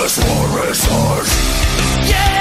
This war is ours. Yeah!